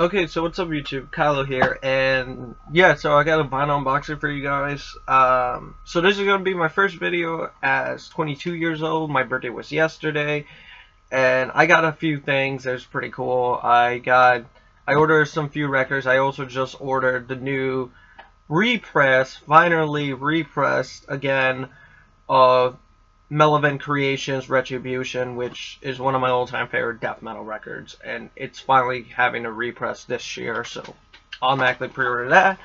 Okay, so what's up YouTube? Kylo here, and yeah, so I got a vinyl unboxing for you guys. Um, so this is going to be my first video as 22 years old. My birthday was yesterday, and I got a few things that's pretty cool. I got, I ordered some few records. I also just ordered the new repress, finally repressed again, of Malevolent Creation's Retribution, which is one of my all-time favorite death metal records, and it's finally having a repress this year, so automatically pre-order that.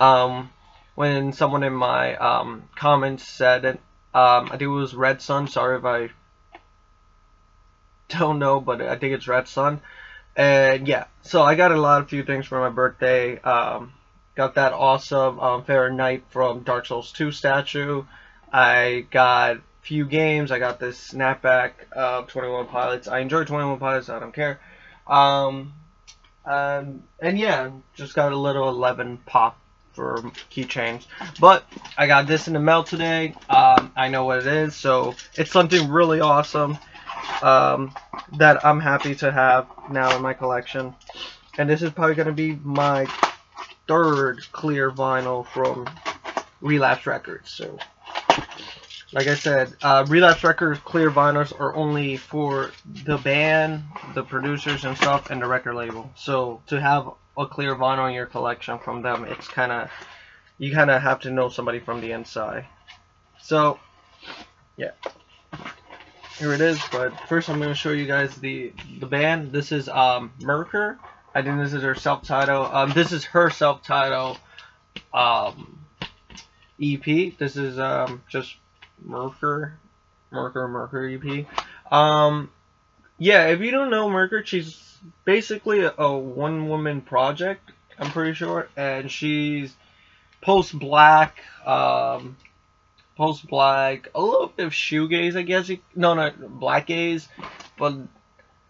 Um, when someone in my um, comments said um, I think it was Red Sun, sorry if I don't know, but I think it's Red Sun. And yeah, so I got a lot of few things for my birthday. Um, got that awesome um, Fahrenheit from Dark Souls 2 statue. I got few games. I got this snapback of 21 Pilots. I enjoy 21 Pilots. I don't care. Um, um, and yeah, just got a little 11 pop for keychains. But I got this in the mail today. Um, I know what it is, so it's something really awesome um, that I'm happy to have now in my collection. And this is probably going to be my third clear vinyl from Relapse Records. So like I said, uh, Relapse Records clear vinyls are only for the band, the producers and stuff, and the record label. So to have a clear vinyl in your collection from them, it's kind of you kind of have to know somebody from the inside. So yeah, here it is. But first, I'm going to show you guys the the band. This is um, Myrkur. I think this is her self-title. Um, this is her self-title um, EP. This is um, just Myrkur, Myrkur, Myrkur EP. Um, yeah, if you don't know Myrkur, she's basically a, a one-woman project. I'm pretty sure, and she's post black, um, post black, a little bit of shoegaze, I guess. No, not black gaze, but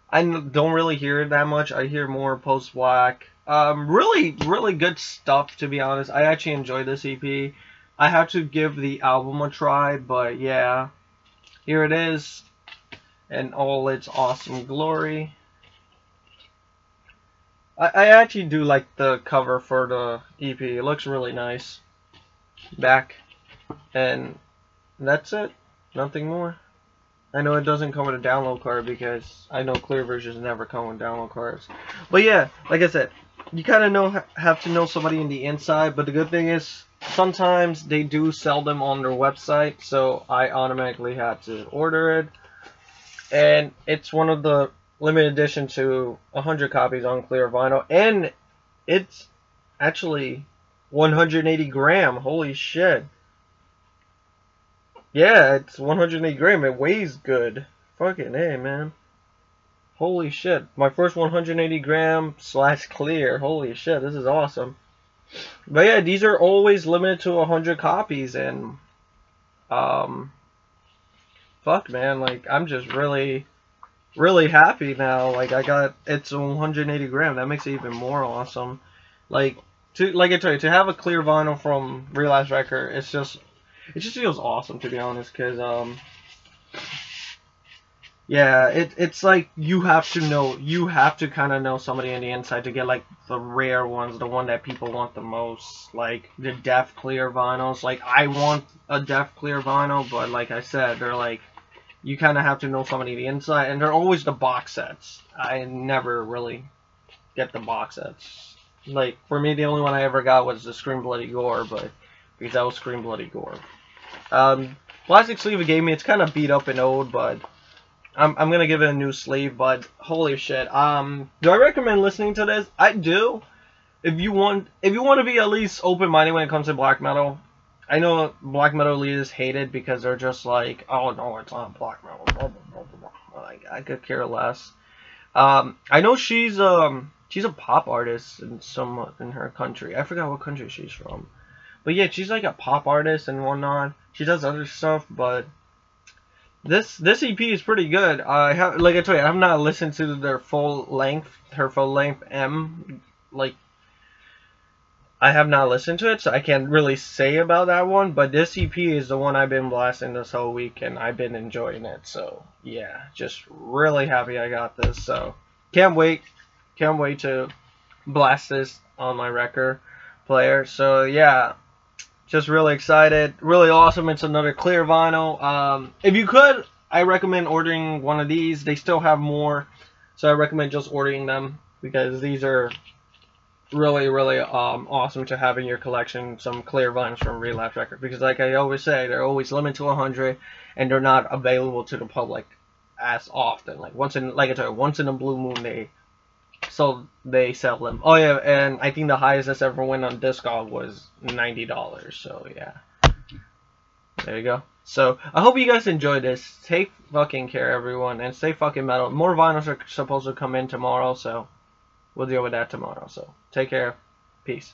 I don't really hear it that much. I hear more post black. Um, really, really good stuff to be honest. I actually enjoy this EP. I have to give the album a try, but yeah, here it is in all its awesome glory. I, I actually do like the cover for the EP. It looks really nice. Back. And that's it. Nothing more. I know it doesn't come with a download card because I know clear versions never come with download cards. But yeah, like I said, you kind of know have to know somebody in the inside. But the good thing is sometimes they do sell them on their website, so I automatically had to order it. And it's one of the limited edition to 100 copies on clear vinyl, and it's actually 180 gram. Holy shit! Yeah, it's 180 gram. It weighs good. Fucking hey, man. Holy shit. My first 180 gram slash clear. Holy shit, this is awesome. But yeah, these are always limited to 100 copies, and, um, fuck, man, like, I'm just really, really happy now. Like, I got, it's 180 gram, that makes it even more awesome. Like, to, like I told you, to have a clear vinyl from Relapse Record, it's just, it just feels awesome, to be honest, because, um, yeah, it, it's like you have to know, you have to kind of know somebody on the inside to get like the rare ones, the one that people want the most, like the Death Clear vinyls. Like I want a Death Clear vinyl, but like I said, they're like, you kind of have to know somebody the inside, and they're always the box sets. I never really get the box sets. Like for me, the only one I ever got was the Scream Bloody Gore, but because that was Scream Bloody Gore. Um, plastic sleeve gave me, it's kind of beat up and old, but I'm, I'm gonna give it a new sleeve, but holy shit. Um, do I recommend listening to this? I do. If you want, if you want to be at least open-minded when it comes to black metal, I know black metal leaders hate it because they're just like, oh no, it's not black metal. Blah, blah, blah, like, I could care less. Um, I know she's um she's a pop artist in some in her country. I forgot what country she's from, but yeah, she's like a pop artist and whatnot. She does other stuff, but this this EP is pretty good. I have like I told you, I have not listened to their full length, her full length M. Like I have not listened to it, so I can't really say about that one. But this EP is the one I've been blasting this whole week, and I've been enjoying it. So yeah, just really happy I got this. So can't wait, can't wait to blast this on my record player. So yeah, just really excited, really awesome. It's another clear vinyl. Um, if you could, I recommend ordering one of these. They still have more, so I recommend just ordering them because these are really, really um, awesome to have in your collection. Some clear vinyls from Relapse Records because, like I always say, they're always limited to 100 and they're not available to the public as often. Like once in, like I said, once in a blue moon they so they sell them. Oh yeah, and I think the highest that's ever went on Discog was ninety dollars. So yeah, there you go. So I hope you guys enjoyed this. Take fucking care, everyone, and stay fucking metal. More vinyls are supposed to come in tomorrow, so we'll deal with that tomorrow. So take care. Peace.